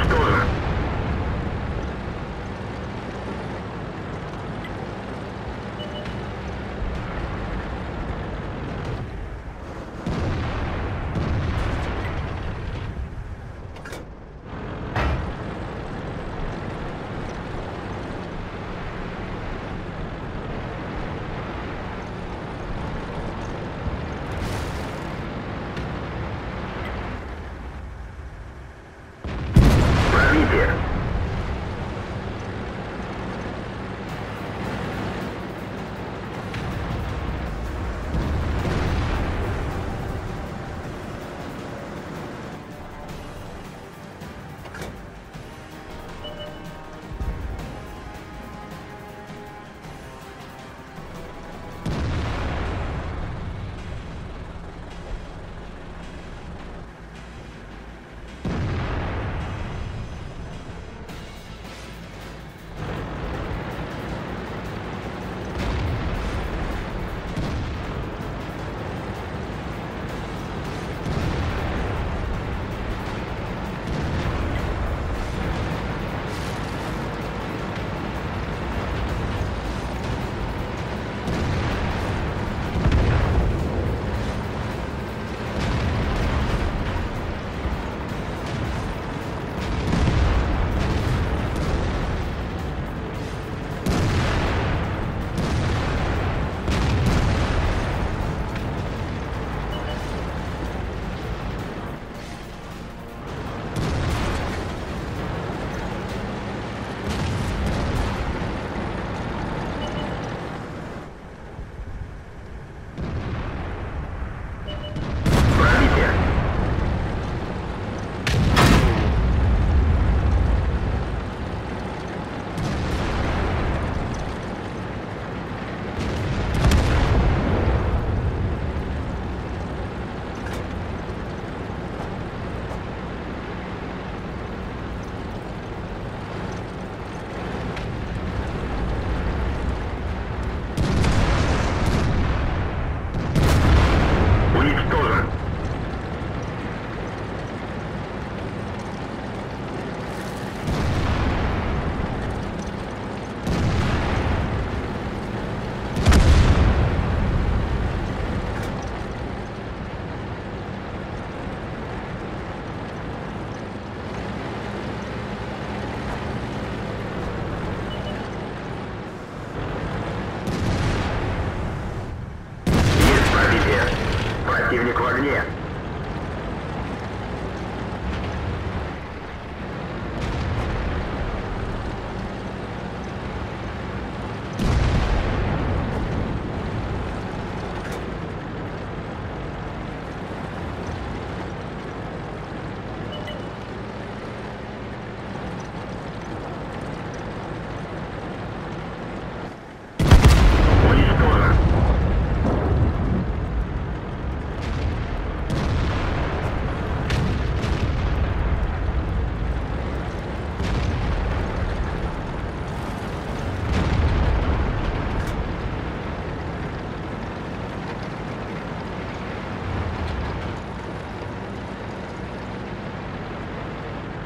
Esto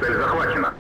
Цель захвачена.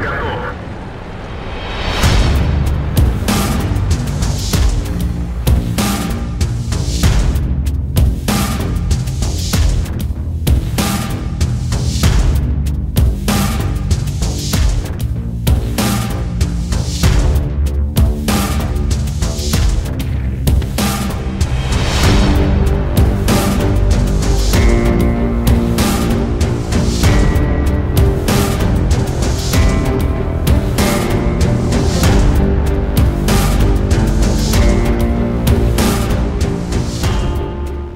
Готов.